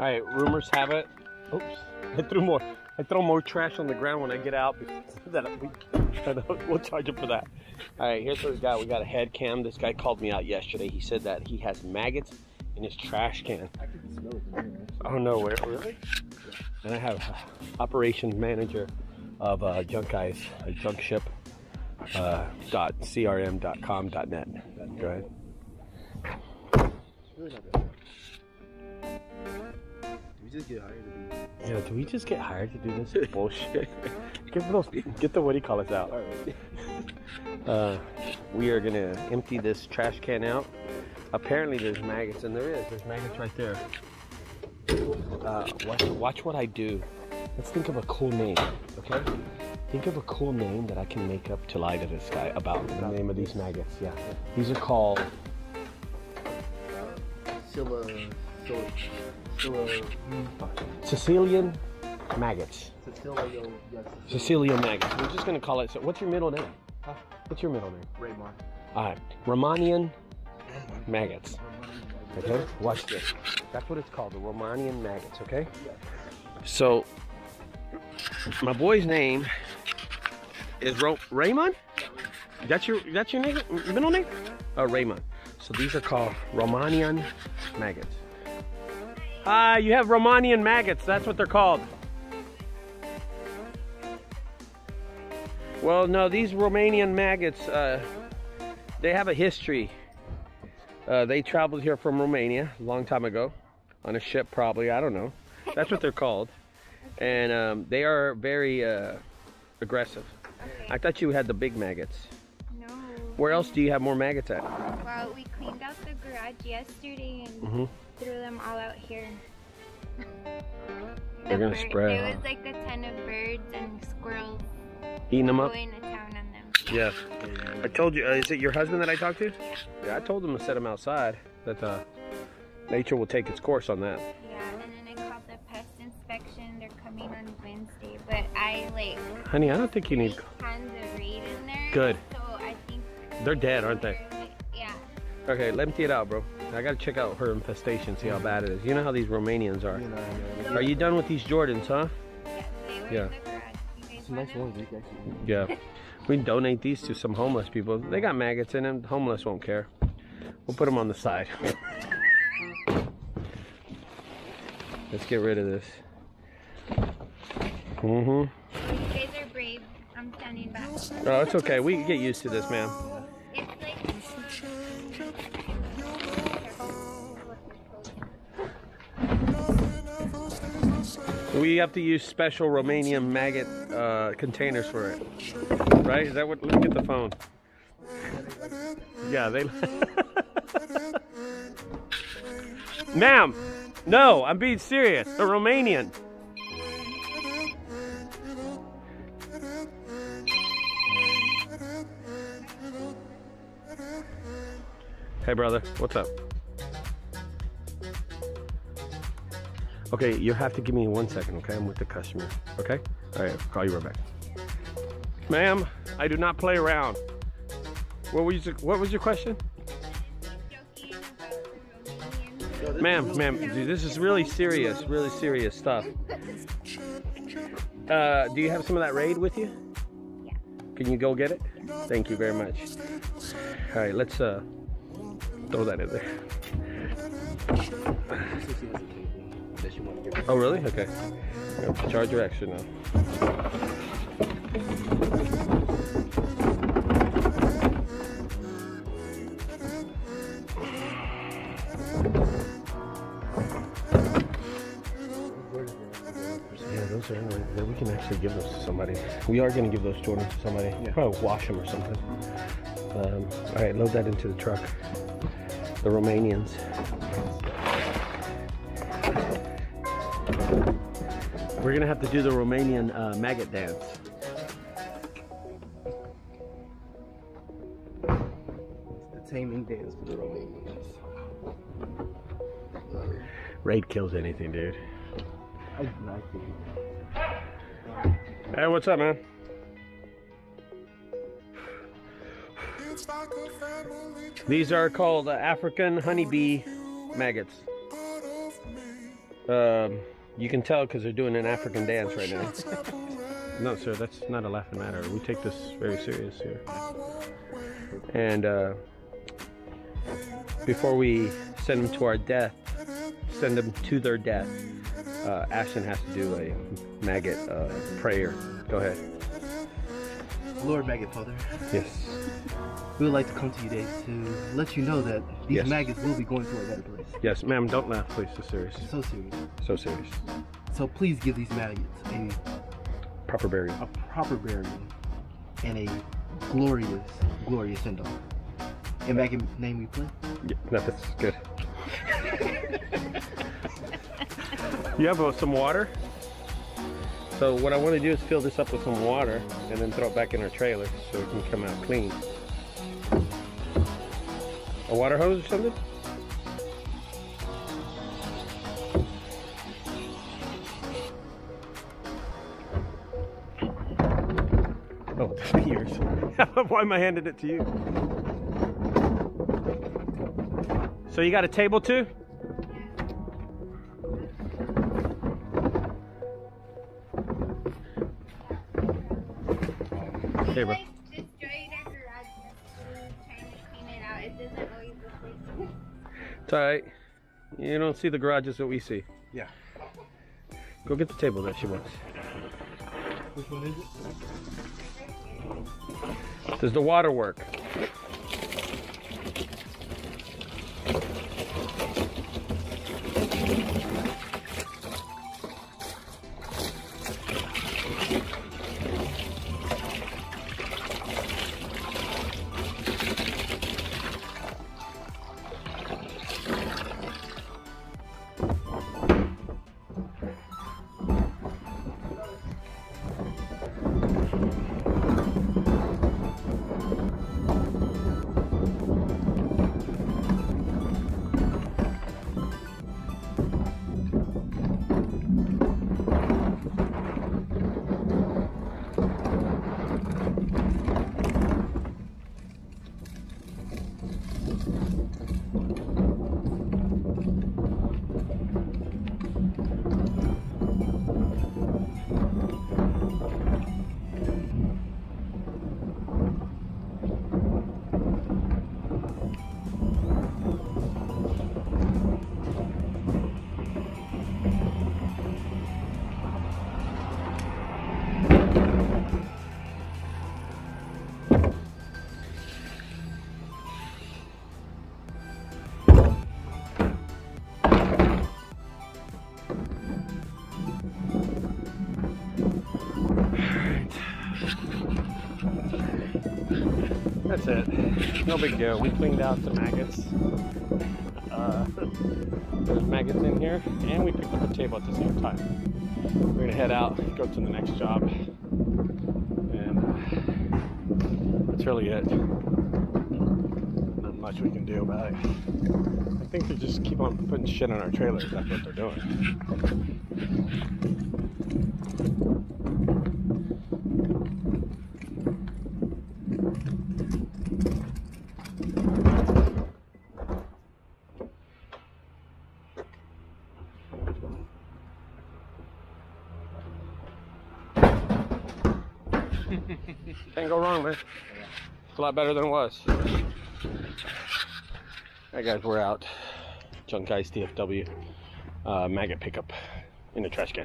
All right, rumors have it. Oops, I threw more. I throw more trash on the ground when I get out. That we, we'll charge him for that. All right, here's what we got. We got a head cam. This guy called me out yesterday. He said that he has maggots in his trash can. I can smell it. Oh no, where really? And I have operations manager of uh, Junk Guys, uh, Junk Ship. Uh, dot crm dot com dot net. Go ahead. We just get hired to be? Do we just get hired to do this bullshit? get those, get the what do you call us out. Alright. Uh, we are gonna empty this trash can out. Apparently, there's maggots, and there is. There's maggots right there. Uh, watch, watch what I do. Let's think of a cool name, okay? Think of a cool name that I can make up to lie to this guy about the name of these maggots. Yeah, these are called. Scylla, Scylla, Sicilian maggots. Cecilia, yes. Sicilian maggots. We're just gonna call it. So what's your middle name? Huh? What's your middle name? Raymar. All right, Romanian maggots. Okay, watch this. That's what it's called, the Romanian maggots. Okay. So, my boy's name is Ro- Raymond. That's your that's your name, middle name? Oh, Raymond. So these are called Romanian maggots. Ah, you have Romanian maggots. That's what they're called. Well, no, these Romanian maggots, uh, they have a history. Uh, they traveled here from Romania a long time ago on a ship, probably. I don't know. That's what they're called. And um, they are very uh, aggressive. Okay. I thought you had the big maggots. No. Where else do you have more maggots at? Well, we cleaned out the garage yesterday and hmm threw them all out here. They're The gonna bird- spread, There huh? was like a ton of birds and squirrels Eating them up? going to town on them. Yeah. I told you, uh, is it your husband that I talked to? Yeah, I told him to set them outside. That uh, nature will take its course on that. Yeah, and then I called the pest inspection. They're coming on Wednesday, but I like Honey, I don't think you need. tons of raid in there. Good. So I think. They're dead, aren't they? Yeah. Okay, let empty it out, bro. I gotta check out her infestation, see how bad it is. You know how these Romanians are. You know, yeah. Are you done with these Jordans, huh? Yeah. They Yeah. in the garage. You guys It's a nice want one, Vic, actually. Yeah. We can donate these to some homeless people. They got maggots in them. Homeless won't care. We'll put them on the side. Let's get rid of this. Mm-hmm. You guys are brave. I'm standing back. Oh, it's okay. We can get used to this, man. We have to use special Romanian maggot uh, containers for it. Right? Is that what? Let me get the phone. Yeah, they. Ma'am, no, I'm being serious. A Romanian. Hey, brother, what's up? Okay, you have to give me one second, okay? I'm with the customer, okay? All right, I'll call you right back. Ma'am, I do not play around. What was your, what was your question? joking about the Romanians. Ma'am, ma'am, this is really serious, really serious stuff. Uh, do you have some of that raid with you? Yeah. Can you go get it? Thank you very much. All right, let's uh, throw that in there. She says she has a cable that she want to give Oh, really? Okay. Charge your extra now. Yeah, those are we can actually give those to somebody. We are going to give those Jordans to somebody. Yeah. Probably wash them or something. Um, all right, load that into the truck. The Romanians. We're gonna have to do the Romanian uh, maggot dance. It's the taming dance for the Romanians. Raid kills anything, dude. I like it. Hey, what's up, man? These are called uh, African honeybee maggots. Um, you can tell because they're doing an African dance right now. No, sir, that's not a laughing matter. We take this very serious here. And uh, before we send them to our death, send them to their death, uh, Ashton has to do a maggot uh, prayer. Go ahead. Lord Maggot Father, Yes. we would like to come to you today to let you know that these Yes. maggots will be going to a better place. Yes, ma'am, don't laugh, please. So serious. So serious. So serious. So please give these maggots a, Proper burial. a proper burial and a glorious, glorious end off. In maggot name we play. Yeah, no, that's good. you have uh, some water? So what I want to do is fill this up with some water and then throw it back in our trailer so it can come out clean. A water hose or something? Oh, that's yours. Why am I handing it to you? So you got a table too? Look like It's alright. You don't see the garages that we see. Yeah. Go get the table that she wants. Which one is it? Does the water That's it. No big deal. We cleaned out the maggots. Uh, there's maggots in here, and we picked up a table at the same time. We're gonna head out, go to the next job, and uh, that's really it. Not much we can do about it. I think they just keep on putting shit on our trailers. That's what they're doing. Can't go wrong, man. It's a lot better than it was. Alright guys, we're out. Junk Guys DFW. Uh, maggot pickup in the trash can.